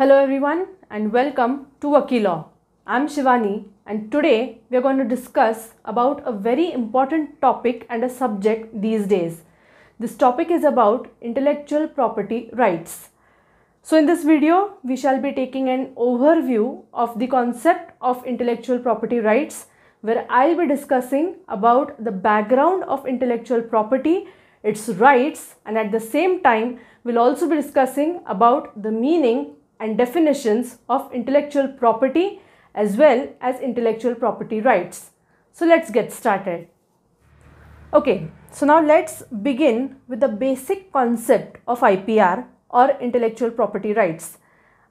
Hello everyone and welcome to Vakilaw. I'm Shivani and today we are going to discuss about a very important topic and a subject these days. This topic is about intellectual property rights. So in this video we shall be taking an overview of the concept of intellectual property rights where I'll be discussing about the background of intellectual property, its rights and at the same time we'll also be discussing about the meaning and definitions of intellectual property as well as intellectual property rights. So let's get started. Okay, so now let's begin with the basic concept of IPR or intellectual property rights.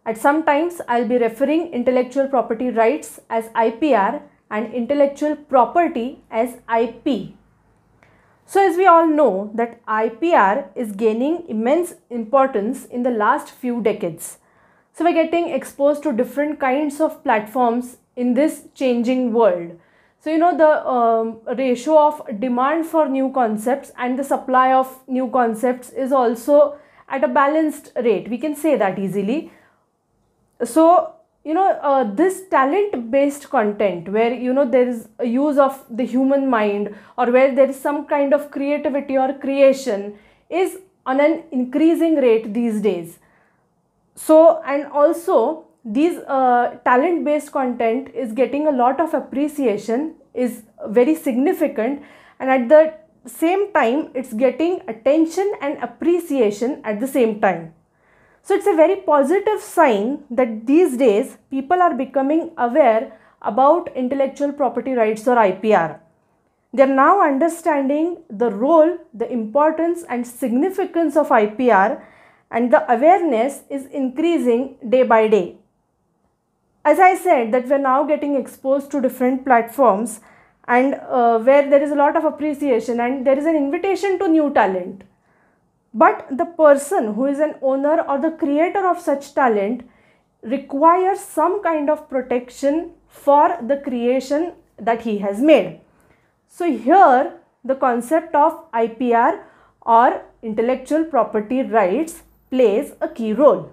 At some times I'll be referring intellectual property rights as IPR and intellectual property as IP. So as we all know that IPR is gaining immense importance in the last few decades. So we're getting exposed to different kinds of platforms in this changing world. So you know the um, ratio of demand for new concepts and the supply of new concepts is also at a balanced rate. We can say that easily. So you know uh, this talent based content where you know there is a use of the human mind or where there is some kind of creativity or creation is on an increasing rate these days so and also these uh, talent based content is getting a lot of appreciation is very significant and at the same time it's getting attention and appreciation at the same time so it's a very positive sign that these days people are becoming aware about intellectual property rights or IPR. They are now understanding the role, the importance and significance of IPR and the awareness is increasing day by day. As I said that we are now getting exposed to different platforms and uh, where there is a lot of appreciation and there is an invitation to new talent. But the person who is an owner or the creator of such talent requires some kind of protection for the creation that he has made. So here the concept of IPR or intellectual property rights plays a key role.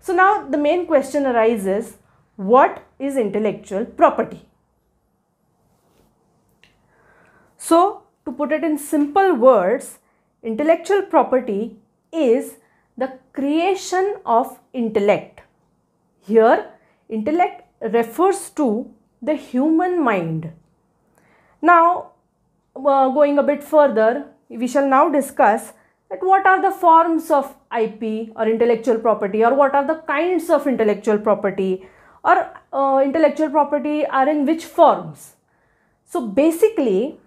So now the main question arises, what is intellectual property? So to put it in simple words, intellectual property is the creation of intellect. Here intellect refers to the human mind. Now uh, going a bit further, we shall now discuss that what are the forms of IP or intellectual property or what are the kinds of intellectual property or uh, intellectual property are in which forms. So basically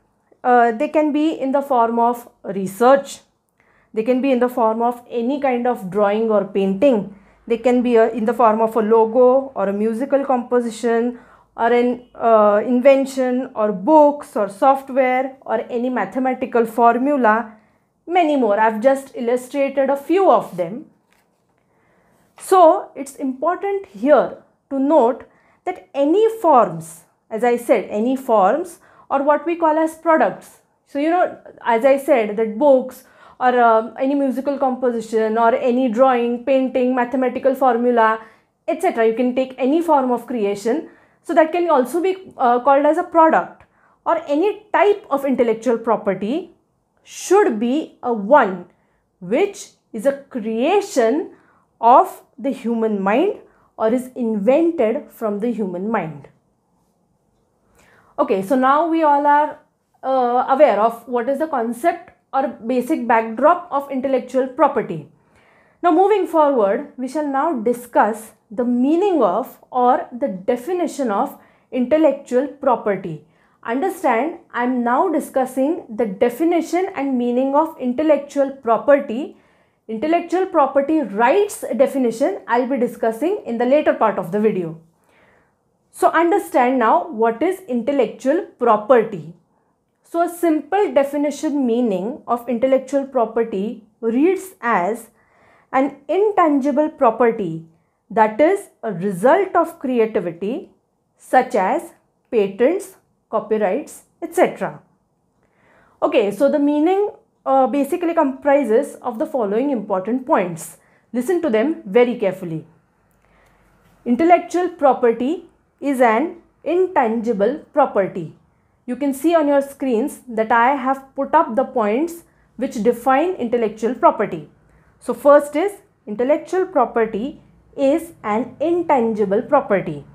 uh, they can be in the form of research, they can be in the form of any kind of drawing or painting, they can be uh, in the form of a logo or a musical composition or an uh, invention or books or software or any mathematical formula many more. I've just illustrated a few of them. So it's important here to note that any forms, as I said, any forms or what we call as products. So, you know, as I said that books or uh, any musical composition or any drawing, painting, mathematical formula, etc. You can take any form of creation. So that can also be uh, called as a product or any type of intellectual property should be a one which is a creation of the human mind or is invented from the human mind. Okay, so now we all are uh, aware of what is the concept or basic backdrop of intellectual property. Now moving forward, we shall now discuss the meaning of or the definition of intellectual property Understand, I am now discussing the definition and meaning of intellectual property. Intellectual property rights definition I will be discussing in the later part of the video. So understand now what is intellectual property. So a simple definition meaning of intellectual property reads as an intangible property that is a result of creativity such as patents, copyrights, etc. Okay, so the meaning uh, basically comprises of the following important points. Listen to them very carefully. intellectual property is an intangible property. You can see on your screens that I have put up the points which define intellectual property. So first is intellectual property is an intangible property.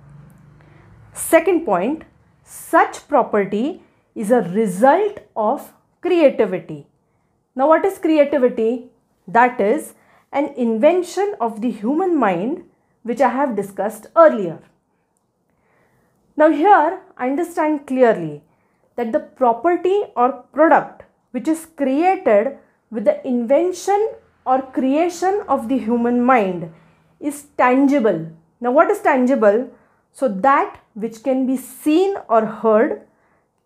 Second point, such property is a result of creativity. Now what is creativity? That is an invention of the human mind which I have discussed earlier. Now here understand clearly that the property or product which is created with the invention or creation of the human mind is tangible. Now what is tangible? So that which can be seen or heard,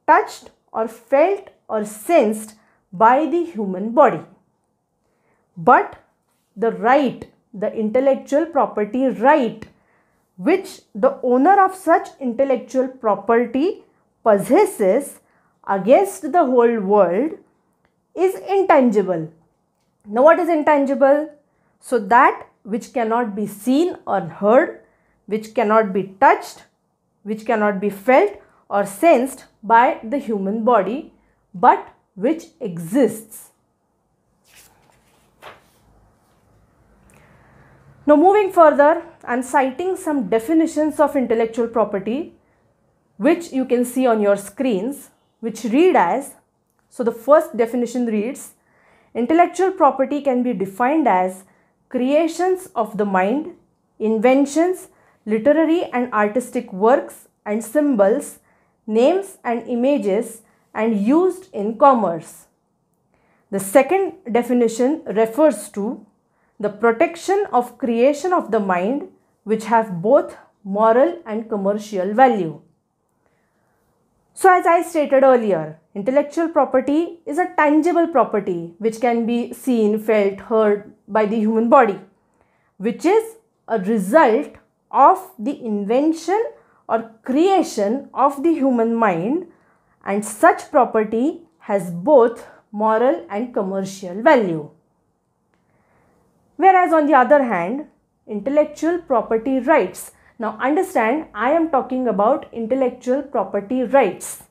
touched or felt or sensed by the human body. But the right, the intellectual property right, which the owner of such intellectual property possesses against the whole world is intangible. Now what is intangible? So that which cannot be seen or heard, which cannot be touched, which cannot be felt or sensed by the human body but which exists. Now moving further, I am citing some definitions of intellectual property which you can see on your screens which read as, so the first definition reads, intellectual property can be defined as creations of the mind, inventions, literary and artistic works and symbols, names and images and used in commerce. The second definition refers to the protection of creation of the mind which have both moral and commercial value. So as I stated earlier, intellectual property is a tangible property which can be seen, felt, heard by the human body, which is a result of the invention or creation of the human mind and such property has both moral and commercial value. Whereas on the other hand, intellectual property rights. Now understand, I am talking about intellectual property rights.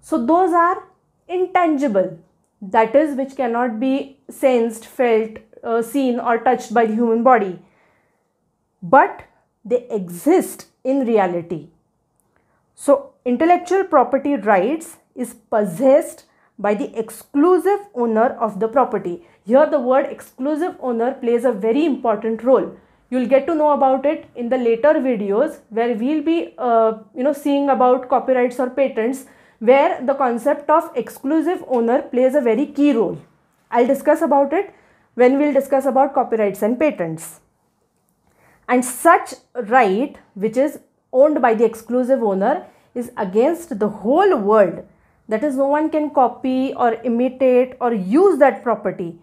So those are intangible, that is which cannot be sensed, felt, uh, seen or touched by the human body. But they exist in reality. So intellectual property rights is possessed by the exclusive owner of the property. Here the word exclusive owner plays a very important role. You'll get to know about it in the later videos where we'll be uh, you know seeing about copyrights or patents where the concept of exclusive owner plays a very key role. I'll discuss about it when we'll discuss about copyrights and patents. And such right which is owned by the exclusive owner is against the whole world. That is, no one can copy or imitate or use that property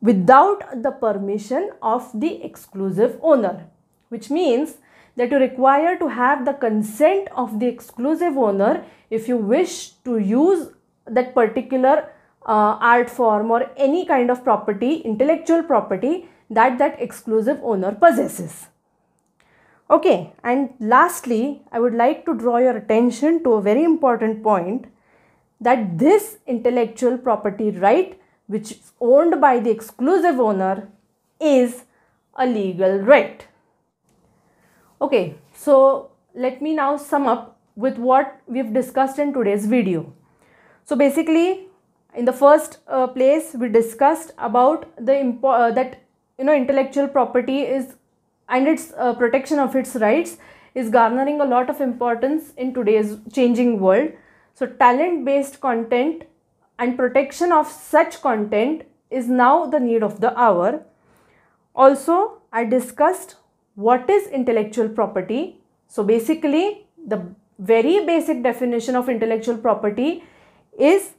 without the permission of the exclusive owner, which means that you require to have the consent of the exclusive owner if you wish to use that particular uh, art form or any kind of property, intellectual property that that exclusive owner possesses. Okay, and lastly, I would like to draw your attention to a very important point that this intellectual property right which is owned by the exclusive owner is a legal right. Okay, so let me now sum up with what we've discussed in today's video. So basically, in the first uh, place, we discussed about the uh, that you know intellectual property is and its uh, protection of its rights is garnering a lot of importance in today's changing world. So talent based content and protection of such content is now the need of the hour. Also, I discussed what is intellectual property. So basically, the very basic definition of intellectual property is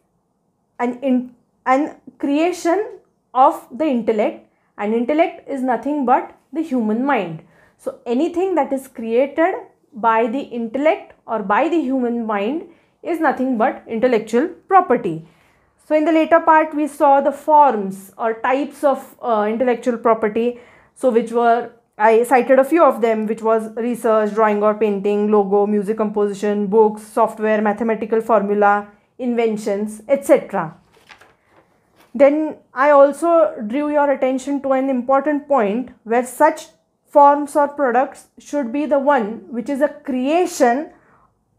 an, in, an creation of the intellect and intellect is nothing but the human mind. So anything that is created by the intellect or by the human mind is nothing but intellectual property. So in the later part we saw the forms or types of uh, intellectual property so which were I cited a few of them, which was research, drawing or painting, logo, music composition, books, software, mathematical formula, inventions, etc. Then I also drew your attention to an important point where such forms or products should be the one which is a creation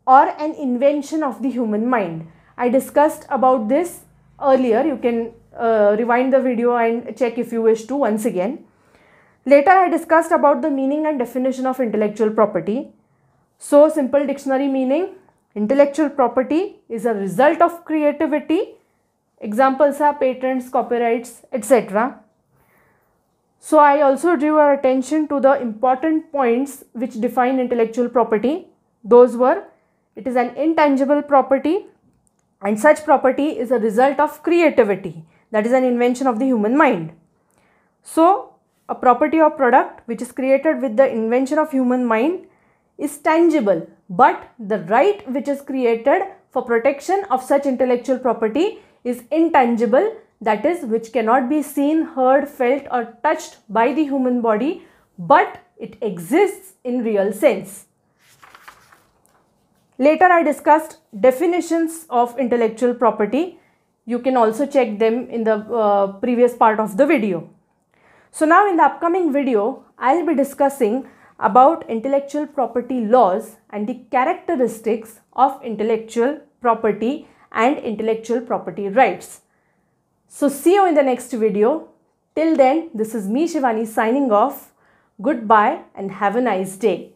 or an invention of the human mind. I discussed about this earlier. You can uh, rewind the video and check if you wish to once again. Later I discussed about the meaning and definition of intellectual property. So simple dictionary meaning intellectual property is a result of creativity. Examples are patents, copyrights, etc. So I also drew your attention to the important points which define intellectual property. Those were it is an intangible property and such property is a result of creativity that is an invention of the human mind. So a property or product which is created with the invention of human mind is tangible but the right which is created for protection of such intellectual property is intangible that is which cannot be seen, heard, felt or touched by the human body but it exists in real sense. Later I discussed definitions of intellectual property. You can also check them in the uh, previous part of the video. So now in the upcoming video, I'll be discussing about intellectual property laws and the characteristics of intellectual property and intellectual property rights. So see you in the next video. Till then, this is me Shivani signing off. Goodbye and have a nice day.